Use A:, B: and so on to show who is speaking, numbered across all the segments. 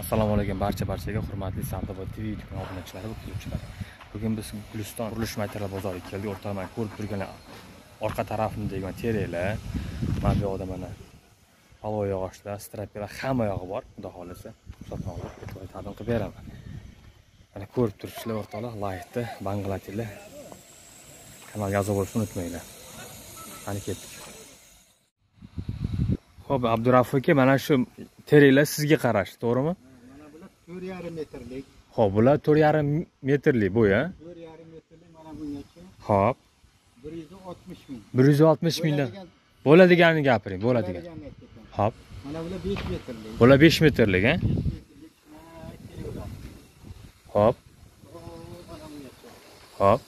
A: assalomu alaykum barcha barchaga hurmatli sardoba tv youtube kanali obunachilari va kuzatuvchilari bugun biz guliston qurilish material bozoriga keldik. O'rtada mana ko'rib turganlar orqa tarafimdagi mana teraklar mana bu yoqda mana palov yog'ochlar strapelar hamma yog'i bor. Xudo xohlasa ruxsatnoma olib taqdim qilib beraman. Mana ko'rib turibsizlar o'rtoqlar laykni banglatinglar kanalga a'zo bo'lishni unutmanglar. Qani ketdik. Ho'p abdurauf aka mana shu teraklar sizga qarashli to'g'rimi?
B: To'rt yarim metrlik,
A: ho'p bular to'rt yarim metrli bu ya.
B: To'rt yarim metrlik mana bungacha
A: ho'p
B: bir yuz oltmish ming.
A: bir yuz oltmish mingdan.
B: Bo'ladigan-
A: bo'ladiganini gapiring bo'ladigan. Ho'p
B: Mana bular besh metrlik.
A: bular besh metrlik a
B: metrlik,
A: ho'p ho'p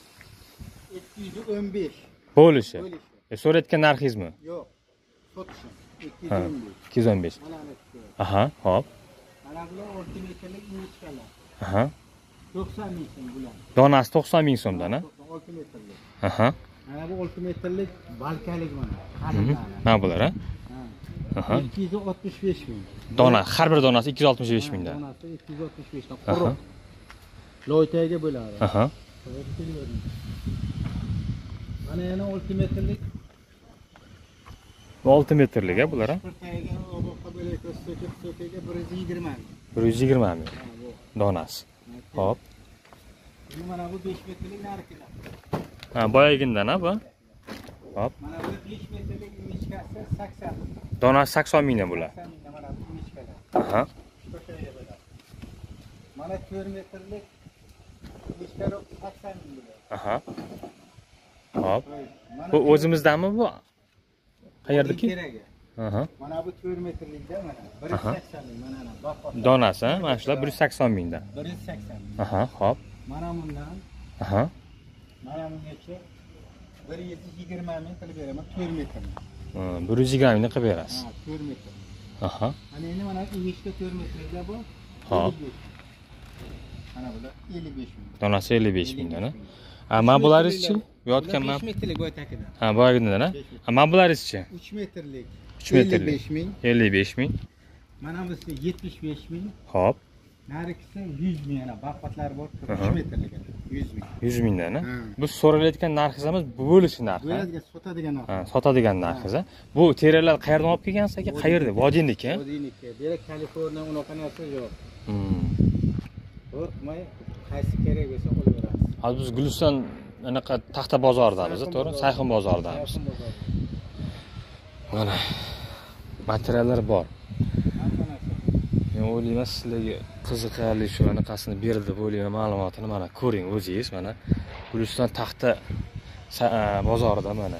B: ikki yuz o'n besh.
A: bo'lishi. E, so'rayotgan narxingizmi?
B: Yo'q, sotishi. ikki yuz o'n besh.
A: ikki yuz o'n besh. Aha ho'p aha
B: to'qson ming so'm bular.
A: donasi to'qson ming so'mdan a
B: olti metrlik.
A: aha
B: Mana bu olti metrlik balkalik mana.
A: Mhm. Mana bular a
B: Ha.
A: aha
B: ikki yuz oltmish besh ming.
A: dona har bir donasi ikki yuz oltmish besh mingdan
B: Donasi 265 dan
A: Aha.
B: quruq. Loytaga bo'ladi.
A: aha
B: Mana yana 6 metrlik
A: olti metrlik a bular a
B: qirtaga oboqqa bo'lak 120 ming.
A: bir yuz yigirma ming donasi. Ho'p.
B: Mana bu 5 metrlik narikilar.
A: ha boyagindan a bu? Ho'p.
B: Mana bu 5 metrlik ingichkasi 80 ming.
A: donasi sakson mingdan bular.
B: Mana bu
A: aha.
B: Mana 4 metrlik ingichkari 80 ming bular
A: aha. Ho'p. Bu o'zimizdanmi bu? Aha
B: Mana bu 4 metrlikda mana
A: Aha.
B: 180 ming mana ana baqqa.
A: donasi mana shular bir yuz sakson mingdan
B: 180 ming.
A: aha ho'p
B: Mana bundan
A: aha
B: mana bungacha 120 ming qilib beraman 4 metr.
A: Ha, bir yuz yigirma mingdan qilib berasiz
B: Ha, 4 metr.
A: aha
B: Mana endi mana ingichka 4 metrlikda bu.
A: Hop.
B: 55. Mana bular 55 ming.
A: donasi ellik besh mingdan a? mana bularingizchi bu yotgan
B: Bular
A: man
B: 5 metrlik boya takida.
A: ha boyagidan a mana bularingizchi
B: 3 metrlik.
A: 3 metrlik.
B: 55 ming.
A: ellik besh ming
B: Mana bunisi 75 ming.
A: ho'p
B: Narikisi 100 ming ana baqvatlar bor. 3 metrlik. 100 ming.
A: yuz mingdan bu so'ralayotgan narximiz bu bo'lishi narxi
B: sotadigan narx.
A: ha sotadigan narxiz bu teralar qayerdan olib kelgansiz aka qayerda vodiyniki a?
B: Odiniki. Bera Kaliforniya unaqa narsa yo'q.
A: Hmm.
B: Qo'rqmay, qaysi kerak bo'lsa olaverasiz.
A: hozir biz guliston anaqa taxta bozoridamiz
B: Sayxun
A: to'g'ri
B: bozori.
A: sayxun bozoridamiz mana materiallar bor. Men o'ylayman sizlarga qiziqarli shu anaqasini berdi deb o'ylayman ma'lumotini mana ko'ring o'zingiz mana guliston taxta bozorida mana